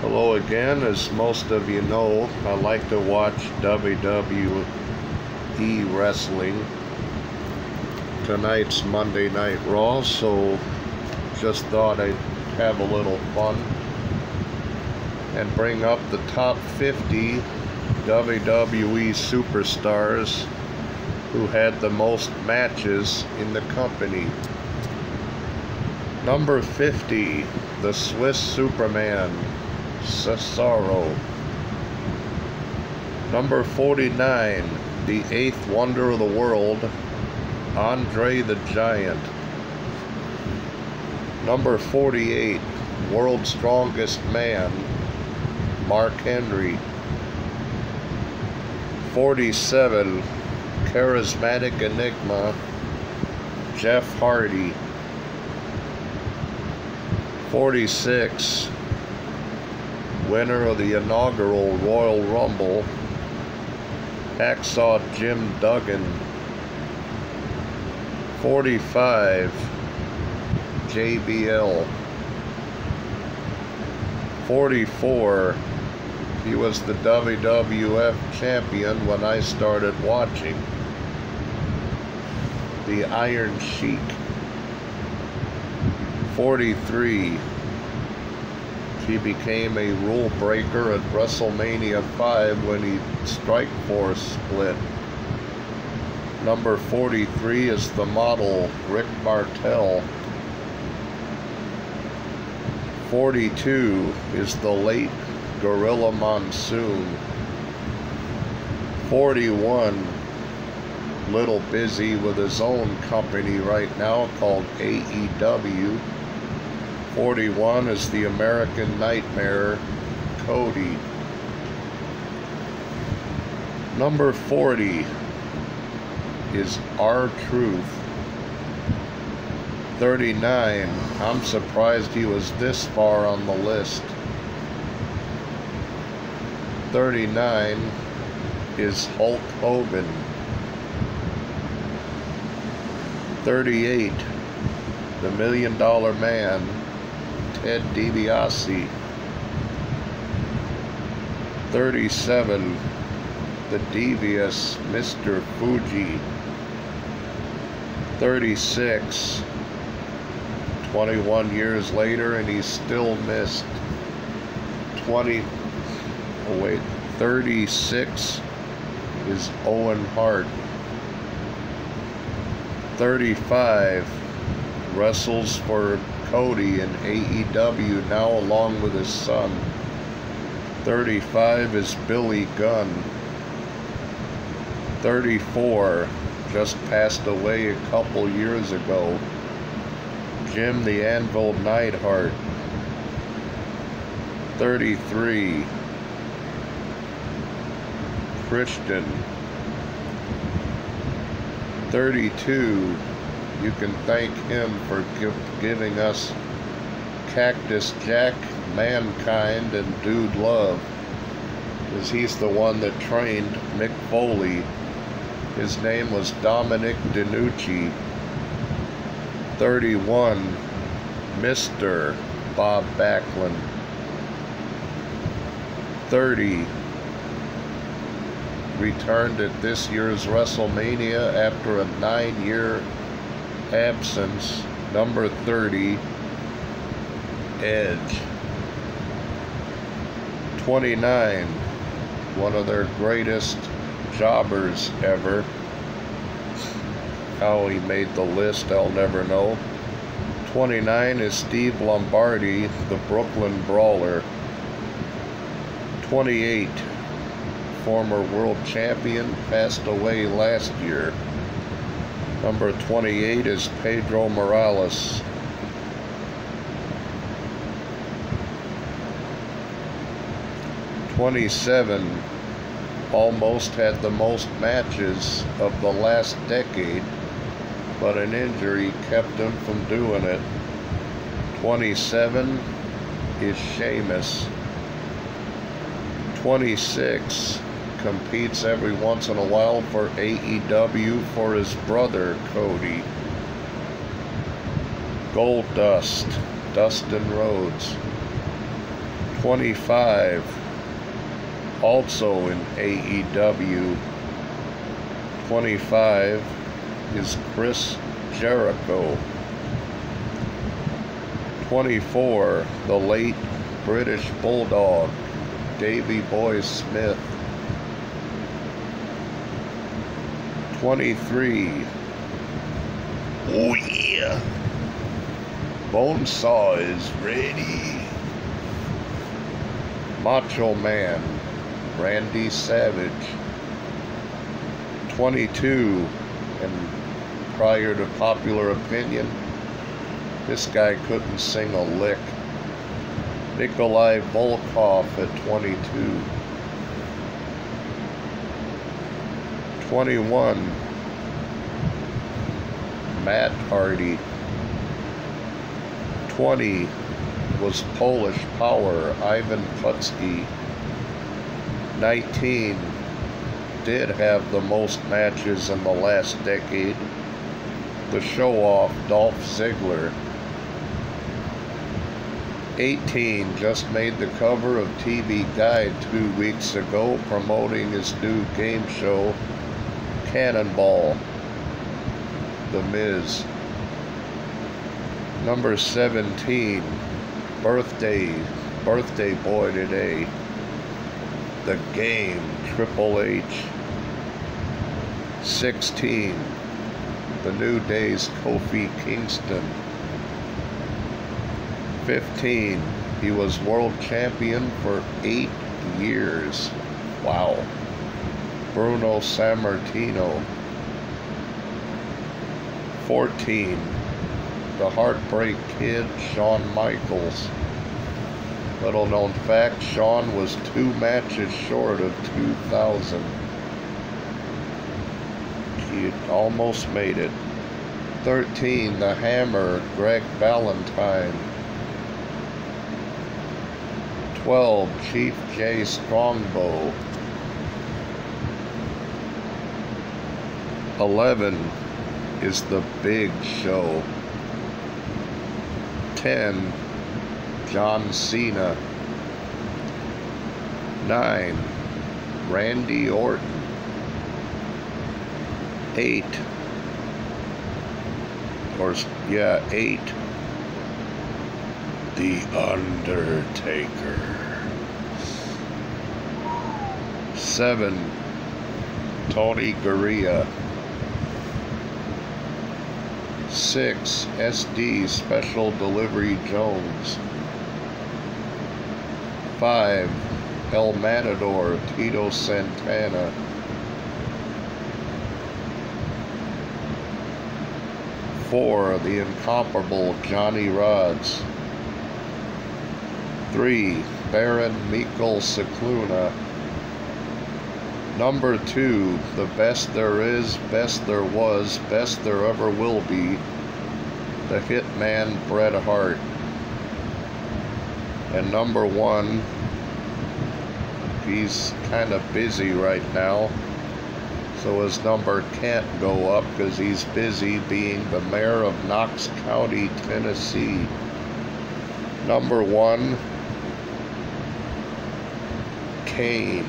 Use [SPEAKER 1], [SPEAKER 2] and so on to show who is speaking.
[SPEAKER 1] Hello again. As most of you know, I like to watch WWE wrestling. Tonight's Monday Night Raw, so just thought I'd have a little fun and bring up the top 50 WWE superstars who had the most matches in the company. Number 50, the Swiss Superman, Cesaro. Number 49, the eighth wonder of the world, Andre the Giant. Number 48, world's strongest man, Mark Henry. 47, charismatic enigma, Jeff Hardy. 46, winner of the inaugural Royal Rumble, Hacksaw Jim Duggan. 45, JBL. 44, he was the WWF champion when I started watching. The Iron Sheik. 43, he became a rule breaker at WrestleMania 5 when he Strike Force split. Number 43 is the model Rick Martel. 42 is the late Gorilla Monsoon. 41 little busy with his own company right now called AEW. 41 is the American Nightmare, Cody. Number 40 is R-Truth. 39, I'm surprised he was this far on the list. 39 is Hulk Hogan. 38, the Million Dollar Man, Ted DiBiase. 37, the devious Mr. Fuji. 36, 21 years later, and he's still missed. 20, oh wait, 36 is Owen Hart. 35 wrestles for Cody in AEW now along with his son. 35 is Billy Gunn. 34 just passed away a couple years ago. Jim the Anvil Neidhart. 33 Christian. 32 you can thank him for giving us Cactus Jack, Mankind, and Dude Love. Because he's the one that trained Mick Foley. His name was Dominic DeNucci. 31, Mr. Bob Backlund. 30, returned at this year's WrestleMania after a nine-year absence, number 30, Edge. 29, one of their greatest jobbers ever. How he made the list, I'll never know. 29 is Steve Lombardi, the Brooklyn Brawler. 28, former world champion, passed away last year. Number 28 is Pedro Morales. Twenty-seven almost had the most matches of the last decade, but an injury kept him from doing it. 27 is Sheamus. 26 competes every once in a while for AEW for his brother Cody. Gold Dust, Dustin Rhodes. 25, also in AEW. 25 is Chris Jericho. 24, the late British Bulldog, Davy Boy Smith. 23. Oh yeah. Bone Saw is ready. Macho Man, Randy Savage. 22, and prior to popular opinion, this guy couldn't sing a lick. Nikolai Volkoff at 22. 21, Matt Hardy. 20 was Polish Power, Ivan Putski. 19 did have the most matches in the last decade. The show off, Dolph Ziggler. 18 just made the cover of TV Guide two weeks ago promoting his new game show, Cannonball. The Miz. Number 17, birthday, birthday boy today. The Game, Triple H. 16, The New Day's Kofi Kingston. 15, he was world champion for eight years. Wow. Bruno Sammartino. 14, the Heartbreak Kid, Shawn Michaels. Little known fact, Shawn was two matches short of 2,000. He almost made it. 13, the Hammer, Greg Valentine. 12, Chief Jay Strongbow. 11 is the Big Show. 10, John Cena. 9, Randy Orton. 8, or yeah, 8, The Undertaker. 7, Tony Garea. 6. SD Special Delivery Jones. 5. El Matador Tito Santana. 4. The Incomparable Johnny Rodz. 3. Baron Mikel Scicluna. Number 2. The best there is, best there was, best there ever will be. The Hitman Bret Hart. And number 1. He's kind of busy right now so his number can't go up because he's busy being the mayor of Knox County, Tennessee. Number one, Kane.